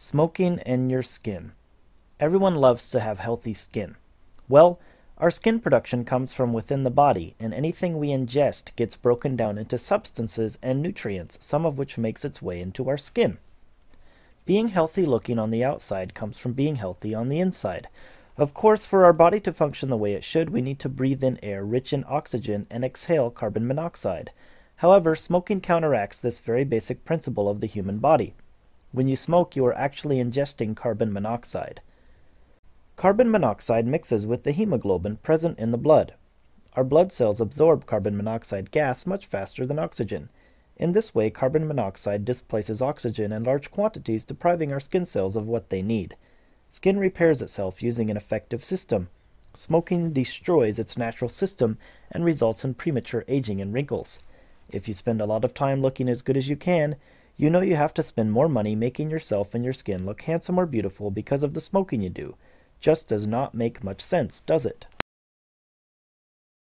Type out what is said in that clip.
Smoking and your skin. Everyone loves to have healthy skin. Well, our skin production comes from within the body, and anything we ingest gets broken down into substances and nutrients, some of which makes its way into our skin. Being healthy looking on the outside comes from being healthy on the inside. Of course, for our body to function the way it should, we need to breathe in air rich in oxygen and exhale carbon monoxide. However, smoking counteracts this very basic principle of the human body. When you smoke, you are actually ingesting carbon monoxide. Carbon monoxide mixes with the hemoglobin present in the blood. Our blood cells absorb carbon monoxide gas much faster than oxygen. In this way, carbon monoxide displaces oxygen in large quantities, depriving our skin cells of what they need. Skin repairs itself using an effective system. Smoking destroys its natural system and results in premature aging and wrinkles. If you spend a lot of time looking as good as you can, you know you have to spend more money making yourself and your skin look handsome or beautiful because of the smoking you do. Just does not make much sense, does it?